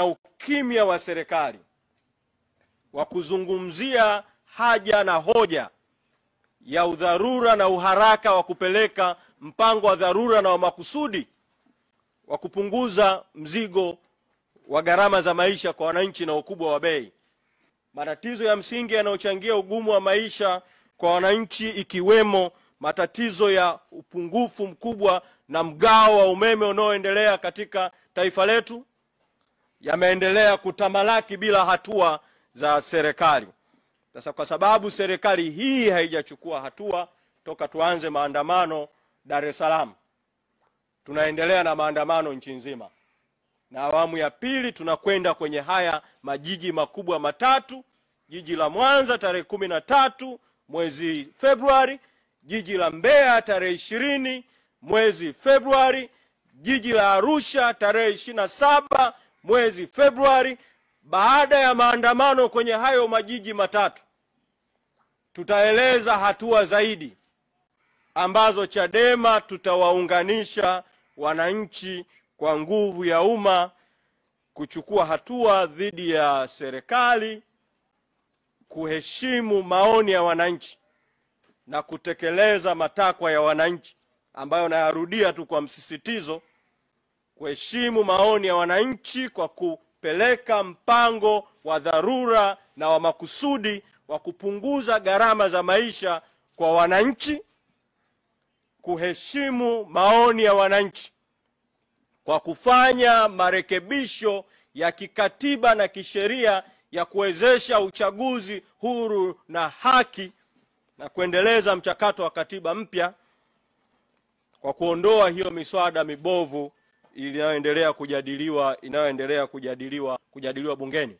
na ukimya wa serikali wa kuzungumzia haja na hoja ya udharura na uharaka wa kupeleka mpango wa dharura na wa makusudi wa kupunguza mzigo wa gharama za maisha kwa wananchi na ukubwa wa bei. Matatizo ya msingi yanayochangia ugumu wa maisha kwa wananchi ikiwemo matatizo ya upungufu mkubwa na mgao wa umeme unaoendelea katika taifa letu yameendelea kutamalaki bila hatua za serikali. Sasa kwa sababu serikali hii haijachukua hatua toka tuanze maandamano Dar es Salaam, tunaendelea na maandamano nchi nzima, na awamu ya pili tunakwenda kwenye haya majiji makubwa matatu: jiji la Mwanza tarehe kumi na tatu mwezi Februari, jiji la Mbeya tarehe ishirini mwezi Februari, jiji la Arusha tarehe ishirini na saba mwezi Februari. Baada ya maandamano kwenye hayo majiji matatu, tutaeleza hatua zaidi ambazo Chadema tutawaunganisha wananchi kwa nguvu ya umma kuchukua hatua dhidi ya serikali, kuheshimu maoni ya wananchi na kutekeleza matakwa ya wananchi ambayo nayarudia tu kwa msisitizo, kuheshimu maoni ya wananchi kwa kupeleka mpango wa dharura na wa makusudi wa kupunguza gharama za maisha kwa wananchi, kuheshimu maoni ya wananchi kwa kufanya marekebisho ya kikatiba na kisheria ya kuwezesha uchaguzi huru na haki na kuendeleza mchakato wa katiba mpya kwa kuondoa hiyo miswada mibovu inayoendelea kujadiliwa inayoendelea kujadiliwa kujadiliwa bungeni.